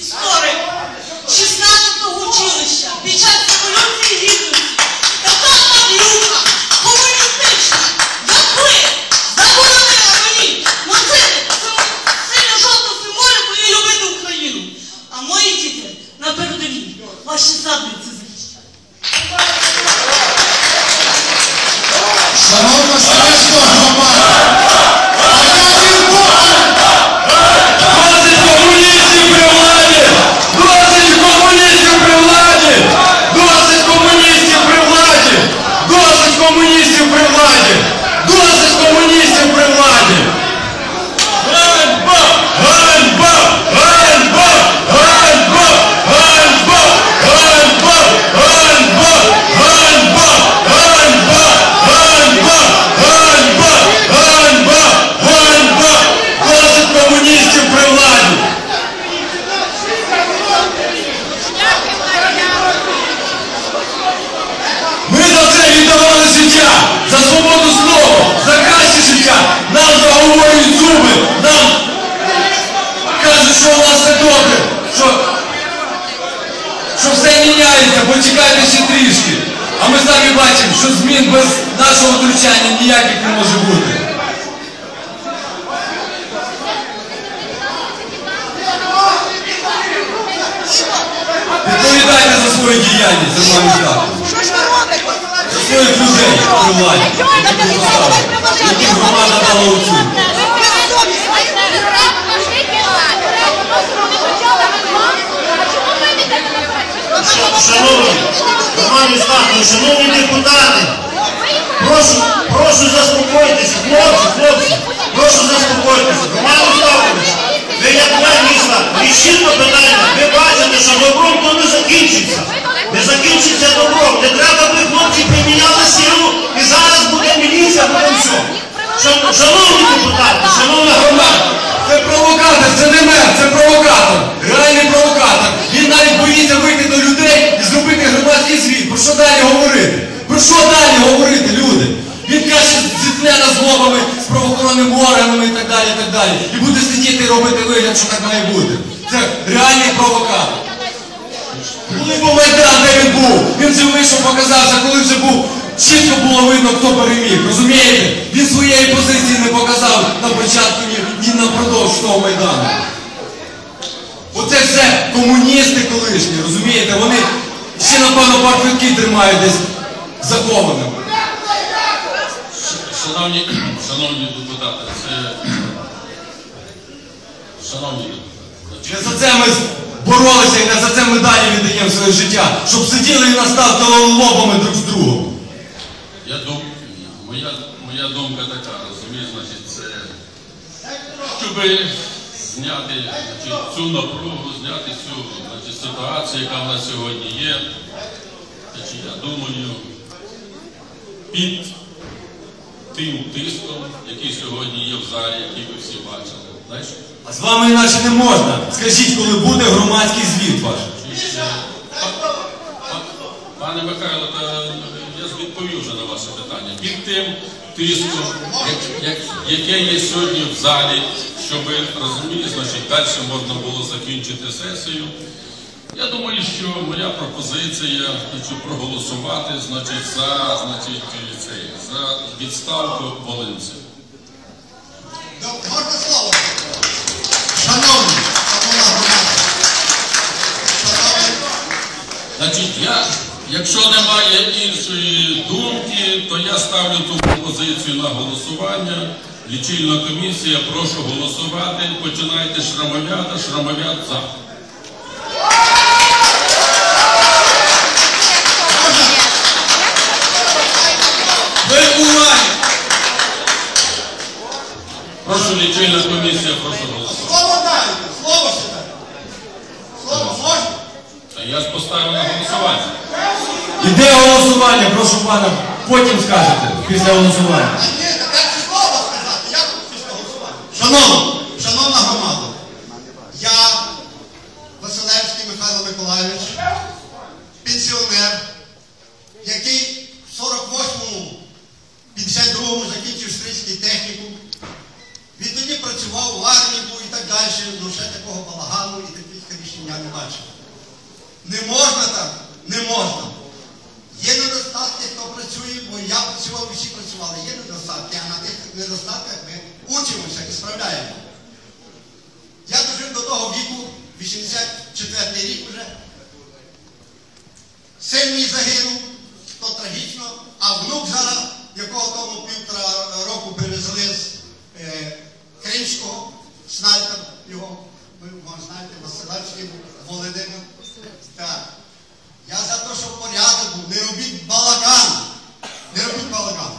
Oh. Свою діяльність, за мою. Що? ж ви робите? За своїх людей владі, які громада дала оцінку. Шановні, Роман шановні депутати, прошу, прошу заспокойтеся, хлопці, хлопці, прошу заспокойтеся. Роман Іслахович, ви як мер міста, рішіть питання, ви бачите, що добром то не закінчиться. Не закінчиться добром. Не треба би хлопці приміняли силу і зараз буде міліція, буде все. Шановні депутати, шановна громада, Це провокатор, це не мер, це провокатор. Реальний провокатор. Він навіть боїться вийти до людей і зробити громадський звіт. Про що далі говорити? Про що далі говорити, люди? Він каже, зіткне нас злобами з правоохоронними органами і так далі, і так далі. І буде сидіти і робити вигляд, що так має бути. Це реальний провокатор. Коли був Майдан, де він був? Він вже вийшов, показався, коли вже був. Чітко було видно, хто переміг. Розумієте? Він своєї позиції не показав на початку ні, ні напродовж того Майдану. Оце все комуністи колишні, розумієте? Вони ще, напевно, партвитки тримають десь захованими. Шановні, шановні депутати, це шановні депутати, за це ми боролися і не за це ми далі віддаємо своє життя, щоб сиділи і наставили лобами друг з другом. я дум, моя, моя думка така, розумієш, значить, це щоб зняти значить, цю напругу, зняти цю значить, ситуацію, яка в нас сьогодні є. Значить, я думаю, під тим тиском, який сьогодні є в залі, який ви всі бачили. Знаєш, А з вами іначе не можна. Скажіть, коли буде громадський звіт ваш. Пане Михайло, я відповів вже на ваше питання. Під тим тиском, як- як- яке є сьогодні в залі, щоб розуміли, значить, далі можна було закінчити сесію. Я думаю, що моя пропозиція значить, проголосувати значить, за, значить, цей, за відставку Волинця. Можна слово? Значить, я, якщо немає іншої думки, то я ставлю ту пропозицію на голосування. Лічильна комісія, прошу голосувати. Починайте шрамовята, шрамовят за. Ви уваги! Прошу лічильна комісія, прошу голосувати. Слово дайте, слово ще дайте. Слово можна? А я ж поставив на голосування. Іде голосування, прошу пана, потім скажете, після голосування. Ні, так як це слово сказати, як тут після голосування? Шановна, шановна громада, я, Василевський Михайло Миколайович, пенсіонер, який в 48-му, 52-му закінчив стрільський технікум. Він тоді працював в армії був і так далі, ну ще такого балагану і таких рішень я не бачив. Не можна так, не можна. Є недостатки, хто працює, бо я працював, всі працювали, є недостатки, а на тих недостатках ми учимося і справляємо. Я дожив до того віку, 84 рік вже. Син мій загинув, то трагічно, а внук зараз, якого тому півтора року привезли з е, Кримського, снайпер його, ви знаєте, Василевський Володимир. Так. Я за те, щоб порядок був, не робіть балаган. Не робіть балаган.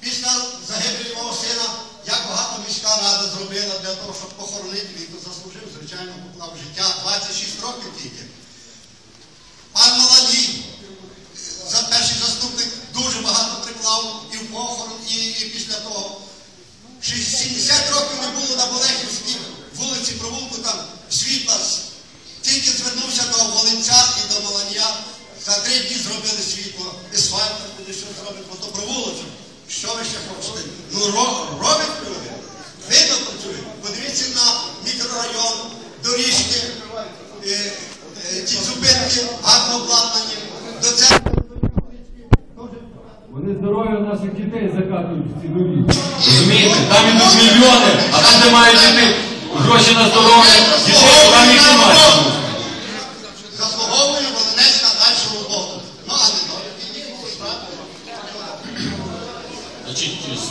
Після загибелі мого сина, як багато міська рада зробила для того, щоб похоронити, він то заслужив, звичайно, поклав життя 26 років тільки. Пан Маланій, за перший заступник, дуже багато приклав і в похорон, і, і після того. 70 років не було на Болехівській вулиці провулку там світла. Тільки звернувся до Волинця і до Маланія. За три дні зробили світло, асфальт, куди що зробить, бо то провулочок. Що ви ще хочете? Ну ро- роблять люди. Видно працюють. Подивіться на мікрорайон, доріжки, е, е, ті зупинки, гарно обладнані. До церкви. Вони здоров'я наших дітей закатують в ці нові. Розумієте? Там ідуть мільйони, а там, де мають діти гроші на здоров'я, дітей, там їх немає.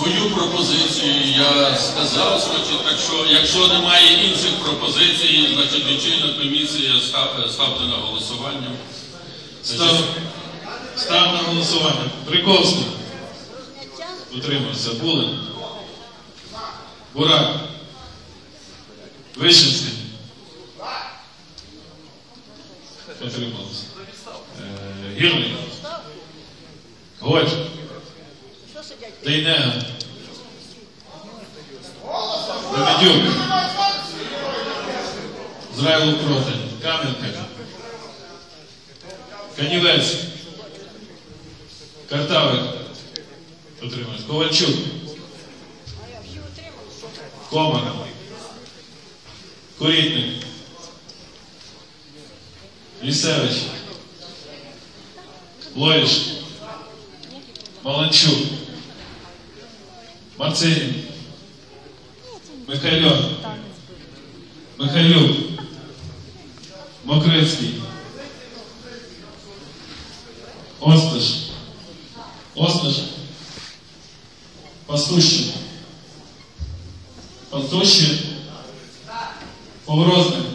Свою пропозицію я сказав, значить, так що якщо немає інших пропозицій, значить лічильна комісія став- ставте на голосування. Став, став на голосування. Бриковський. Утримався. Булин. Бурак. Вишинський. Утримався. Е, Гірник. Годь. Дейнега. Демедюк. Зрайло проти. Кам'янка. Канівець. Картавик. Утримуюсь. Ковальчук. Комар. Курітник. Лісевич. Лоїш. Маланчук. Марцинін. Михайльов. Михайлюк. Мокрицький. Осташ. Осташ. Пастущин. Пастущин. Поворозник.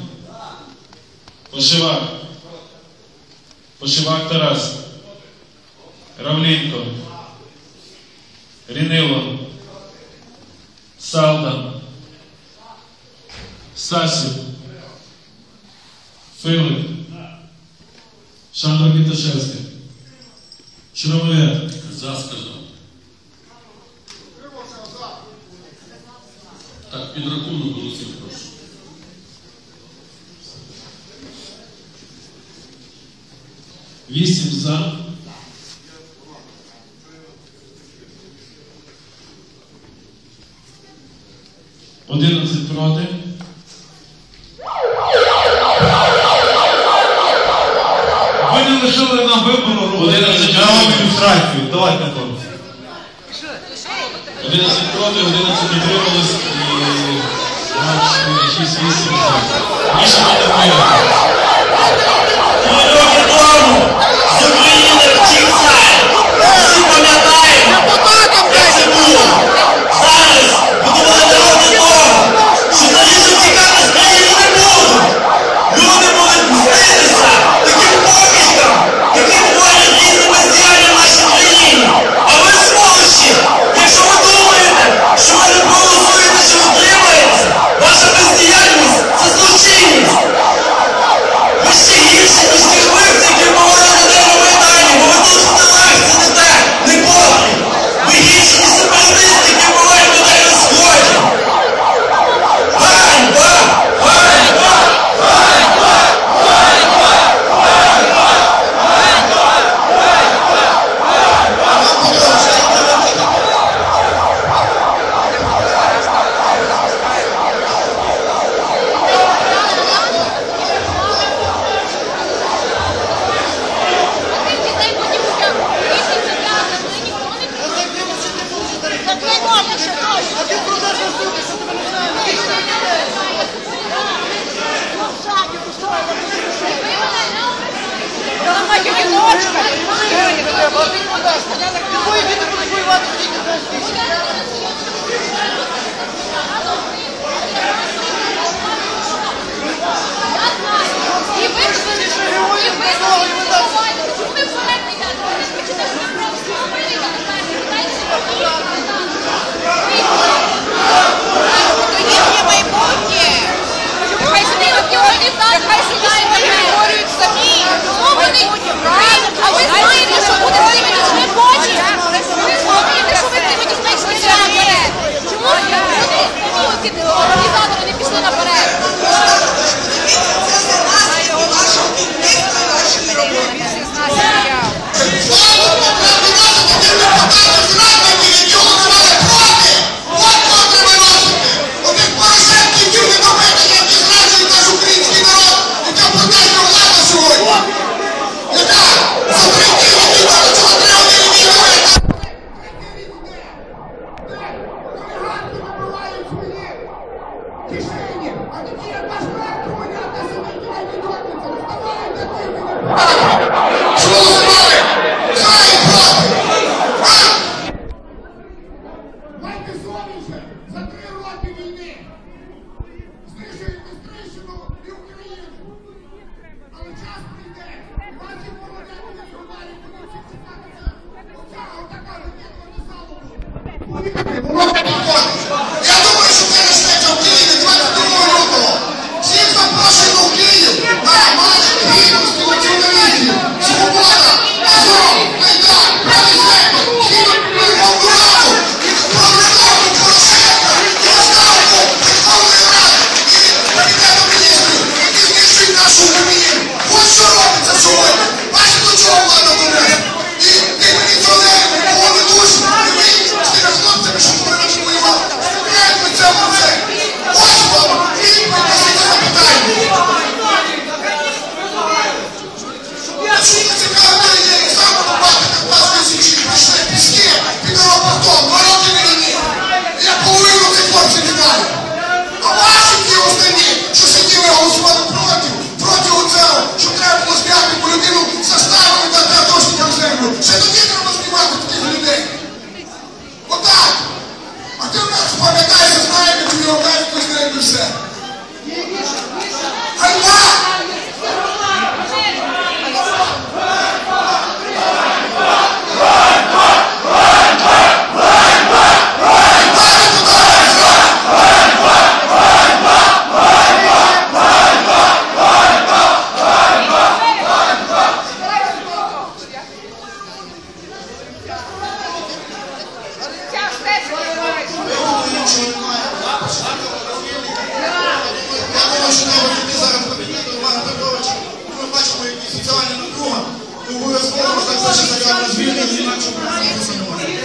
Пошивак. Пошивак Тарас. Равлінко. Рінило. Салдан. Сасів. Филип. Шандор Кіташевський. Чоловік. За сказав. Так, підрахунок голосів прошу. Вісім за. estímulos e acho que isso, isso, isso. Isso não é Olha o que uno your love. was. маємо піти зараз до кабінету Романа Петровича, ми бачимо, які соціальні напруга, і ну, обов'язково так значить заяву звільнення, інакше не немає.